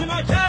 Russian identity.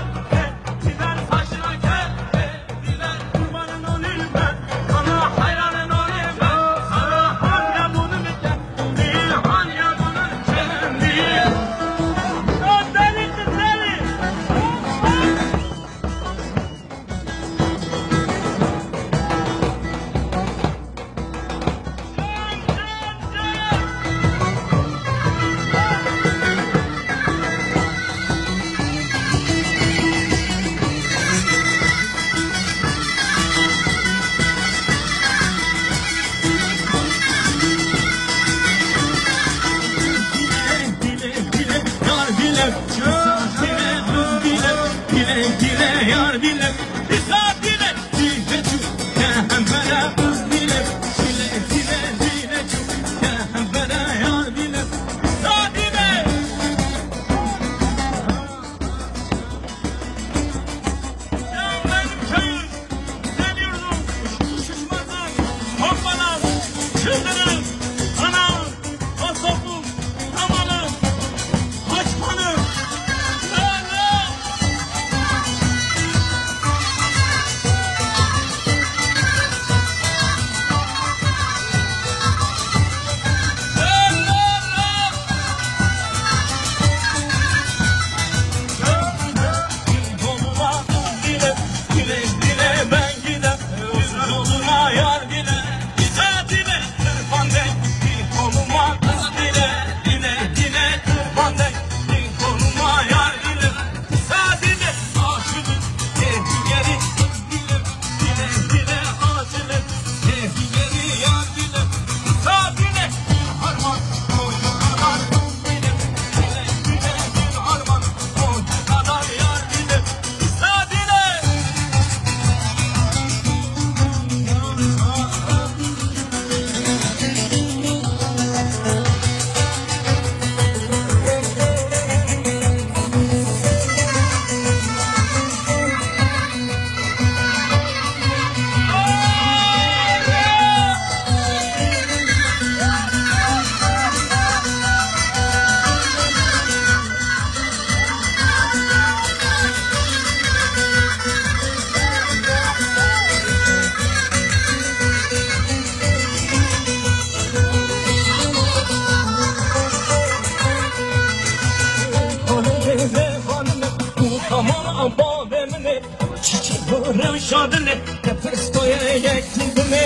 temne Čiči gore šadne Te prsto je yekdime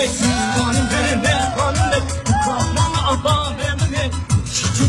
Kanım verme kanım Kanım abam emne Čiči